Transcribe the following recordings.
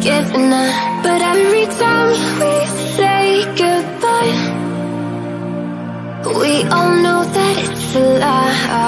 giving a. But every time we say goodbye, we all know that it's a lie.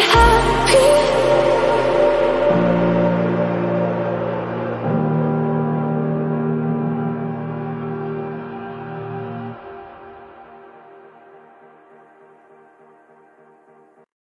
happy.